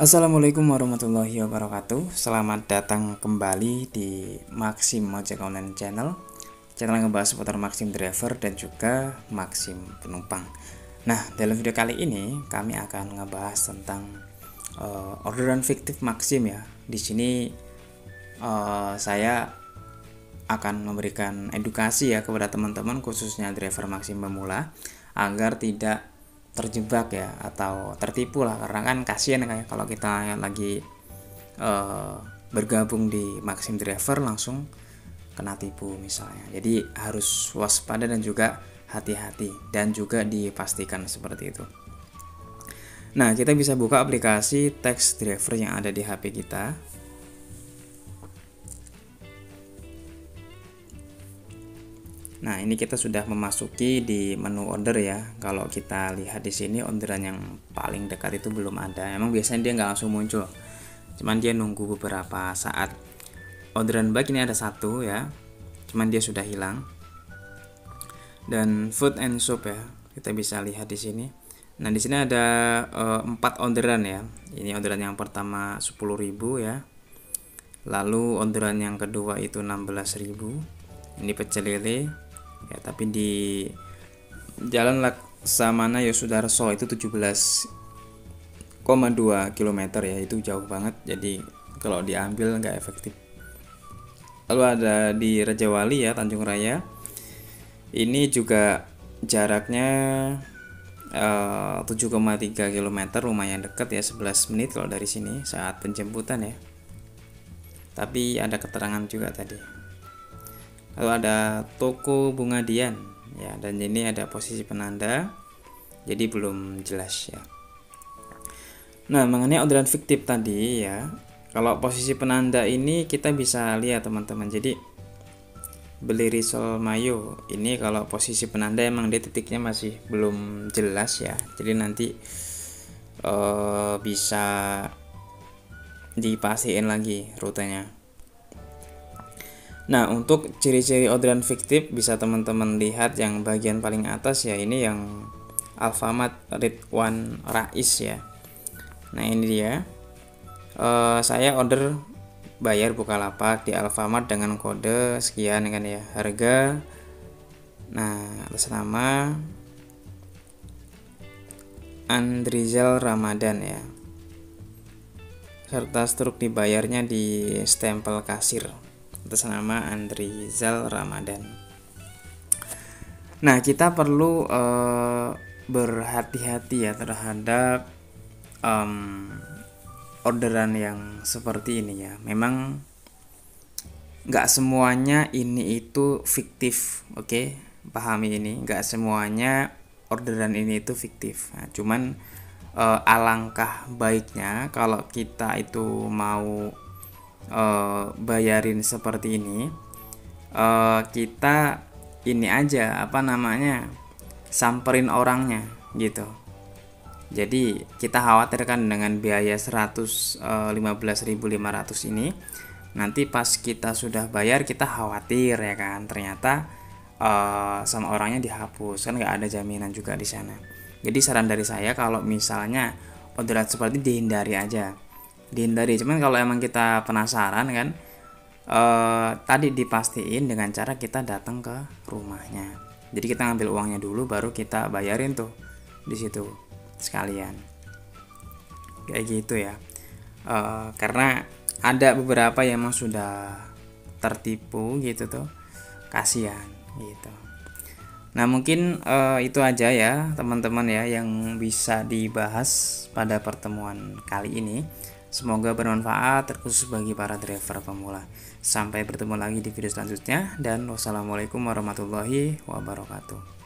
Assalamualaikum warahmatullahi wabarakatuh. Selamat datang kembali di Maxim Ojek Online Channel. Channel yang ngebahas seputar Maxim Driver dan juga Maxim Penumpang. Nah, dalam video kali ini kami akan ngebahas tentang uh, orderan fiktif Maxim ya. Di sini uh, saya akan memberikan edukasi ya kepada teman-teman khususnya driver Maxim pemula agar tidak terjebak ya atau tertipu lah karena kan kasihan kayak kalau kita lagi uh, bergabung di Maxim Driver langsung kena tipu misalnya. Jadi harus waspada dan juga hati-hati dan juga dipastikan seperti itu. Nah, kita bisa buka aplikasi Text Driver yang ada di HP kita Nah, ini kita sudah memasuki di menu order ya. Kalau kita lihat di sini orderan yang paling dekat itu belum ada. Emang biasanya dia nggak langsung muncul. Cuman dia nunggu beberapa saat. Orderan baik ini ada satu ya. Cuman dia sudah hilang. Dan food and soup ya. Kita bisa lihat di sini. Nah, di sini ada uh, empat orderan ya. Ini orderan yang pertama 10.000 ya. Lalu orderan yang kedua itu 16.000. Ini pecel lele ya tapi di Jalan Laksamana Yosudarso itu 17,2 km ya itu jauh banget. Jadi kalau diambil nggak efektif. Lalu ada di Raja Wali ya Tanjung Raya. Ini juga jaraknya uh, 7,3 km lumayan dekat ya 11 menit kalau dari sini saat penjemputan ya. Tapi ada keterangan juga tadi lalu ada toko bunga Dian. Ya dan ini ada posisi penanda. Jadi belum jelas ya. Nah mengenai orderan fiktif tadi ya. Kalau posisi penanda ini kita bisa lihat teman-teman. Jadi beli risol mayo. Ini kalau posisi penanda emang dia titiknya masih belum jelas ya. Jadi nanti uh, bisa dipastiin lagi rutenya Nah, untuk ciri-ciri orderan fiktif bisa teman-teman lihat yang bagian paling atas ya ini yang Alfamart Ridwan Rais ya. Nah, ini dia. Uh, saya order bayar buka lapak di Alfamart dengan kode sekian kan ya. Harga Nah, atas nama Andrizal Ramadan ya. Serta struk dibayarnya di stempel kasir atas nama Andrizal Ramadan. Nah, kita perlu uh, berhati-hati ya terhadap um, orderan yang seperti ini ya. Memang nggak semuanya ini itu fiktif, oke? Okay? Pahami ini, nggak semuanya orderan ini itu fiktif. Nah, cuman uh, alangkah baiknya kalau kita itu mau uh, bayarin seperti ini uh, kita ini aja apa namanya samperin orangnya gitu. Jadi kita khawatirkan dengan biaya 115.500 eh, ini nanti pas kita sudah bayar kita khawatir ya kan? Ternyata uh, sama orangnya dihapus kan nggak ada jaminan juga di sana. Jadi saran dari saya kalau misalnya orderan seperti dihindari aja dihindari cuman kalau emang kita penasaran kan eh, tadi dipastiin dengan cara kita datang ke rumahnya. Jadi kita ngambil uangnya dulu baru kita bayarin tuh di situ sekalian. Kayak gitu ya. Eh, karena ada beberapa yang emang sudah tertipu gitu tuh. Kasihan gitu. Nah mungkin uh, itu aja ya teman-teman ya yang bisa dibahas pada pertemuan kali ini. Semoga bermanfaat terkhusus bagi para driver pemula. Sampai bertemu lagi di video selanjutnya dan wassalamualaikum warahmatullahi wabarakatuh.